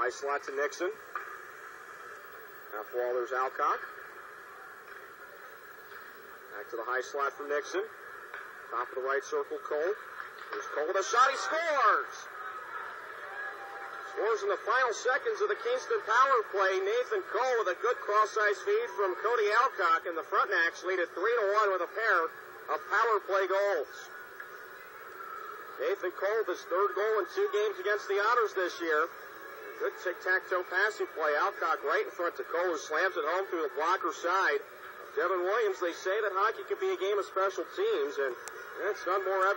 High slot to Nixon. Wall, there's Alcock. Back to the high slot for Nixon. Top of the right circle, Cole. There's Cole with a shot. He scores! Scores in the final seconds of the Kingston power play. Nathan Cole with a good cross-ice feed from Cody Alcock, and the Frontenacs lead it 3-1 with a pair of power play goals. Nathan Cole, his third goal in two games against the Otters this year. Good tic-tac-toe passing play. Alcock right in front to Cole, who slams it home through the blocker side. Devin Williams, they say that hockey can be a game of special teams, and that's none more evident.